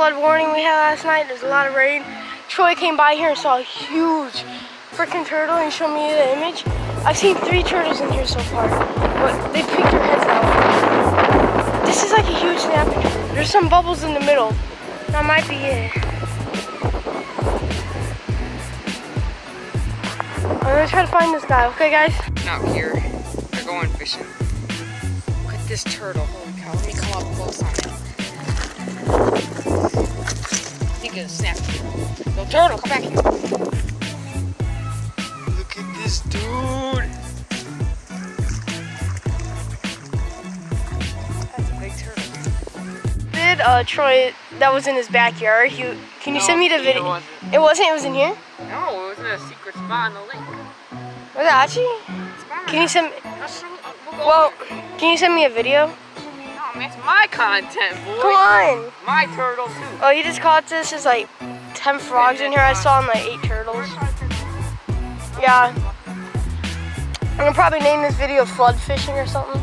flood warning we had last night. There's a lot of rain. Troy came by here and saw a huge freaking turtle and showed me the image. I've seen three turtles in here so far, but they peeked their heads out. This is like a huge snapping turtle. There's some bubbles in the middle. That might be it. I'm gonna try to find this guy, okay guys? Out here, they're going fishing. Look at this turtle. Holy let me come up close on it. I think it's snapped. Yo, turtle, come back here. Look at this dude. That's a big turtle. Did uh, Troy, that was in his backyard. He, can you No, send me the video? wasn't. It wasn't, it was in here? No, it was in a secret spot in the lake. Was it actually? Can you send me, well, can you send me a video? No, man, it's my content, boy. Come on. My turtle too. Oh, he just caught this? There's like 10 frogs in here. I saw him like 8 turtles. Yeah. I'm gonna probably name this video flood fishing or something.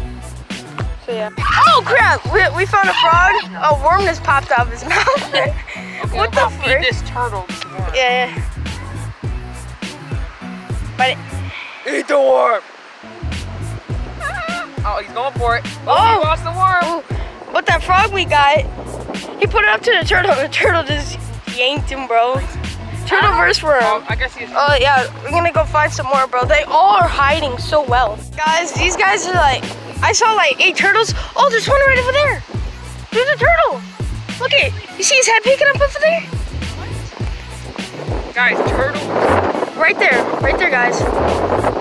So yeah. Oh crap! We, we found a frog. A worm just popped out of his mouth. Okay, what I'm the gonna frick? this turtle. Yeah, yeah. But it, Eat the worm. Oh, he's going for it. Oh, Oh. lost the worm. Ooh, but that frog we got, he put it up to the turtle. and The turtle just yanked him, bro. Turtle uh-huh. versus worm. Oh, I guess he's. Oh yeah, we're gonna go find some more, bro. They all are hiding so well. Guys, these guys are like, I saw like eight turtles. Oh, there's one right over there. There's a turtle. Look at, you see his head peeking up over there? Guys, turtle. Right there, right there, guys.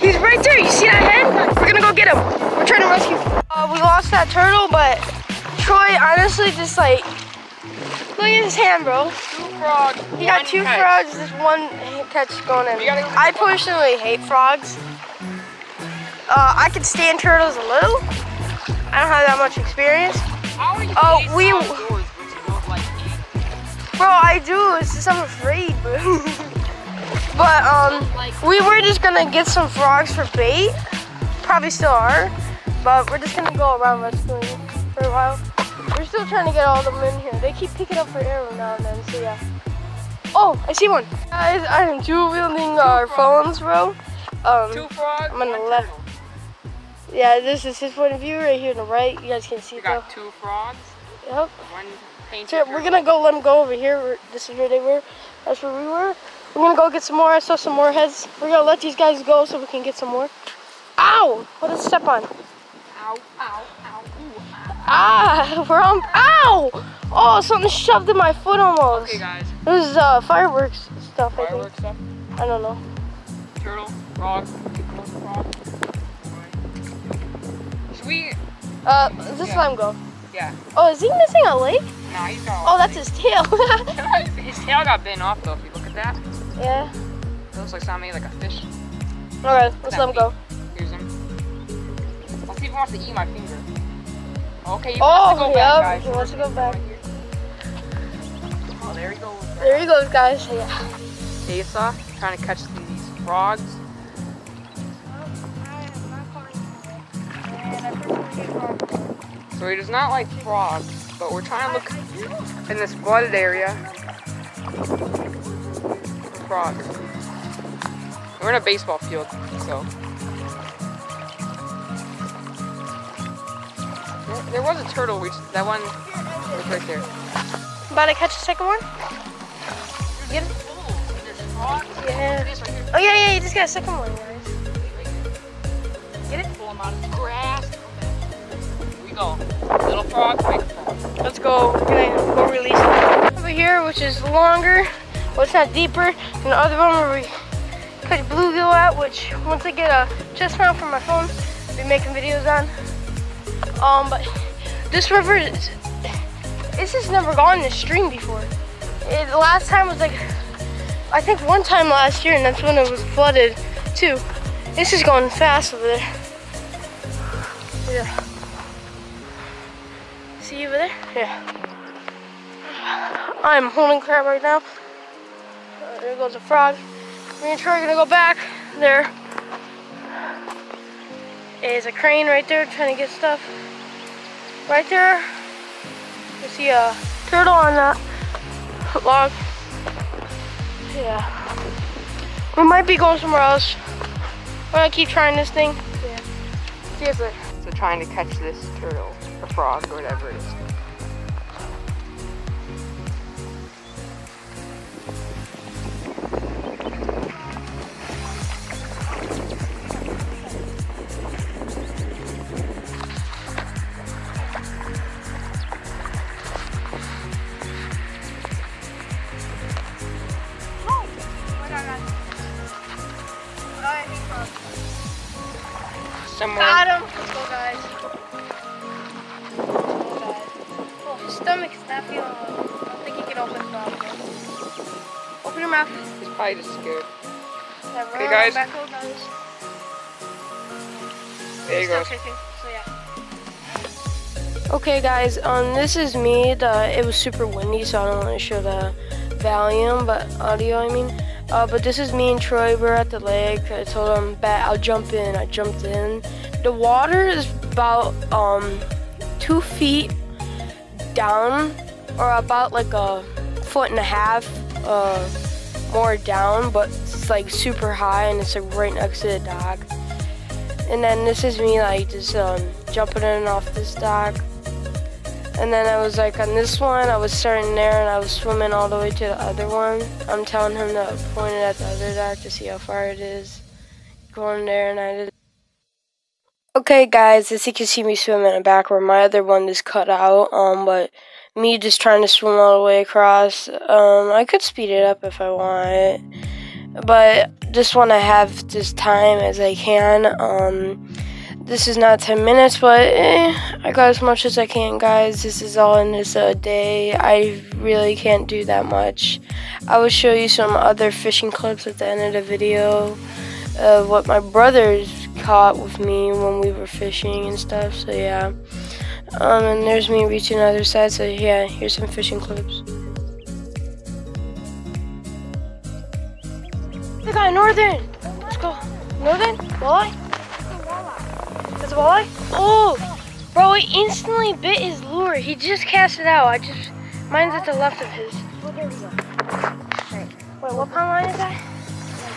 He's right there. You see that head? Lost that turtle, but Troy honestly just like, look at his hand, bro. Two frogs. He got two catch. frogs, this one catch going in. Go I personally hate frogs. Uh, I can stand turtles a little. I don't have that much experience. How are you Oh, facing we- outdoors, but you don't like? Bro, I do, it's just I'm afraid, bro. but, um, we were just gonna get some frogs for bait. Probably still are. But we're just gonna go around rescuing for a while. We're still trying to get all of them in here. They keep picking up for arrow now and then, so yeah. Oh, I see one. Guys, I am dual wielding our phones, bro. Um, Two frogs. I'm on the left. Yeah, this is his point of view right here on the right. You guys can see We though. got two frogs. Yep. One painted. So we're gonna go let them go over here. This is where they were. That's where we were. We're gonna go get some more. I saw some more heads. We're gonna let these guys go so we can get some more. Ow! What did I step on? Ow, ow, ow, ooh, ow. Ah! We're on. Ow! Oh, something shoved in my foot almost. Okay, guys. This is uh, fireworks stuff. I think. Fireworks stuff. I don't know. Turtle, frog, frog. Should we? Uh, just Yeah. let him go. Yeah. Oh, is he missing a leg? Nah, he's got. Oh, that's his tail. his tail got bitten off though. If you look at that, yeah. it looks like something like a fish. All right, let's let him go. Here's him. Let's he wants to eat my finger. Okay, he Oh, wants to go yep, back, guys. he wants to go back. Oh, there he goes. There he goes, guys. Yeah. Asa trying to catch these frogs. So he does not like frogs, but we're trying to look in this flooded area for frogs. We're in a baseball field, so. There, there was a turtle, which that one was right there. About to catch a second one? Get it? Yeah. Oh yeah, yeah. You just got a second one, guys. Get it? Pull him out of the grass. Here we go. Little frog, big frog. Let's go. We're gonna go release it. Over here, which is longer, well, it's not deeper than the other one where we catch bluegill at. Which once I get a chest mount for my phone, I'll be making videos on. Um, but this river is. It's just never gone this stream before. It, the last time was like, I think one time last year, and that's when it was flooded too. This is going fast over there. Yeah. See you over there? Yeah. I'm holding crab right now. Uh, there goes a frog. Me and Troy are gonna go back. There is a crane right there trying to get stuff. Right there, you see a turtle on that log. Yeah. We might be going somewhere else. We're gonna keep trying this thing. Yeah. See you later. So trying to catch this turtle or frog or whatever it is. Your mouth. He's probably just scared. Yeah, Okay, guys. Back over, guys. There you go. so yeah. Okay, guys. Um, this is me. The it was super windy, so I don't want to show the volume, but audio. I mean. Uh, but this is me and Troy. We We're at the lake. I told him, "Bet I'll jump in." I jumped in. The water is about um two feet down, or about like a foot and a half uh more down, but it's like super high, and it's like right next to the dock. And then this is me like just um, jumping in and off this dock. And then I was like on this one, I was starting there and I was swimming all the way to the other one. I'm telling him to point it at the other dock to see how far it is. Going there and I did. Okay guys, as you can see me swimming in the back where my other one is cut out. Um, but me just trying to swim all the way across. Um, I could speed it up if I want but just want to have this time as I can. Um, this is not 10 minutes, but eh, I got as much as I can, guys. This is all in this uh, day. I really can't do that much. I will show you some other fishing clips at the end of the video of what my brothers caught with me when we were fishing and stuff. So yeah. Um, and there's me reaching the other side. So yeah, here's some fishing clips. We got a northern. Let's go. Northern? Walleye? That's a walleye? Oh, bro, he instantly bit his lure. He just cast it out. I just, mine's at the left of his. Wait, what pound line is that?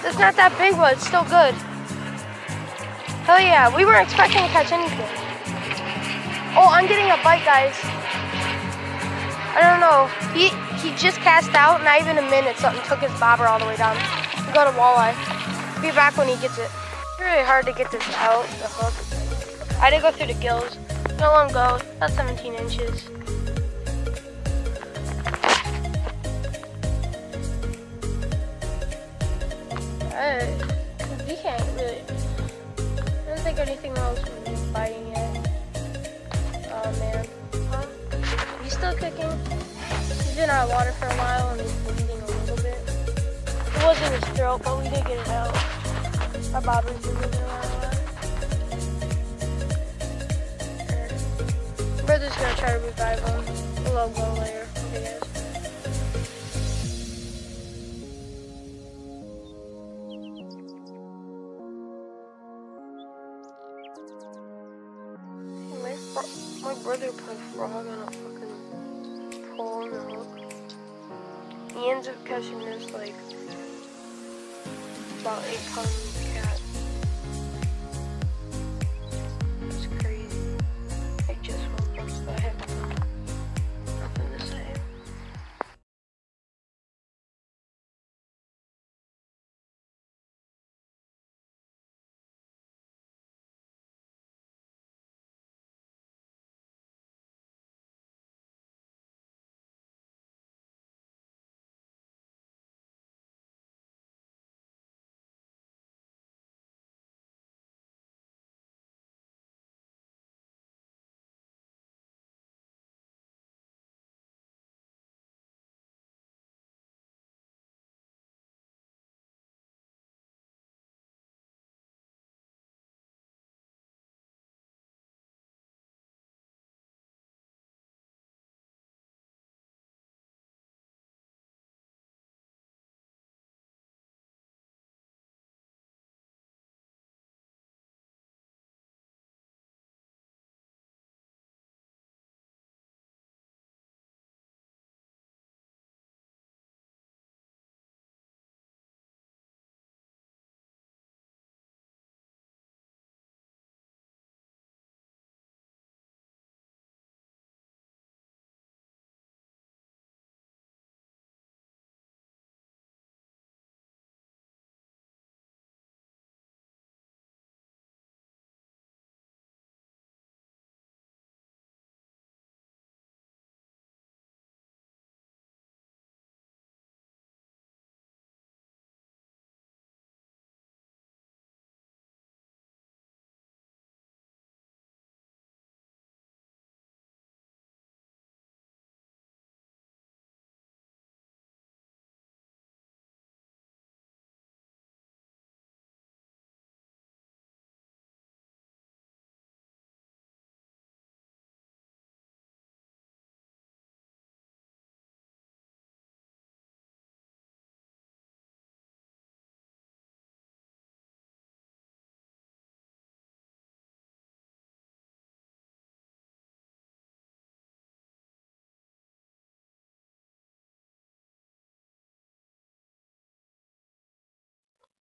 That's not that big, but it's still good. Hell yeah, we weren't expecting to catch anything. Oh, I'm getting a bite, guys. I don't know. He he just cast out, not even a minute. Something took his bobber all the way down. We got a walleye. Be back when he gets it. It's really hard to get this out, the hook. I did go through the gills. No him go. About 17 inches. Uh, he can't really. I don't think anything else was biting it. Oh man. Huh? He's still kicking. He's been out of water for a while and he's bleeding a little bit. It wasn't his throat, but we did get it out. Our bobber's been moving around a lot. Brother's gonna try to revive him. A little go later. Okay, guys. Brother put a frog on a fucking pole on the hook. He ends up catching this like about eight pound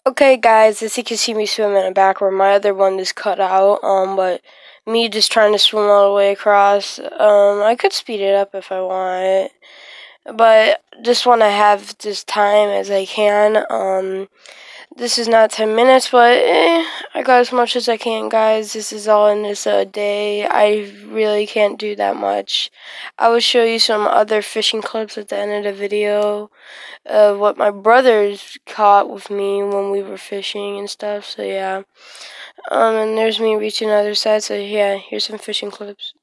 Okay, guys, as you can see me swimming in the back where my other one is cut out, um, but me just trying to swim all the way across, um, I could speed it up if I want, but just want to have this time as I can, um, this is not 10 minutes, but eh, I got as much as I can, guys. This is all in this uh, day. I really can't do that much. I will show you some other fishing clips at the end of the video of what my brothers caught with me when we were fishing and stuff. So, yeah. Um, and there's me reaching the other side. So, yeah, here's some fishing clips.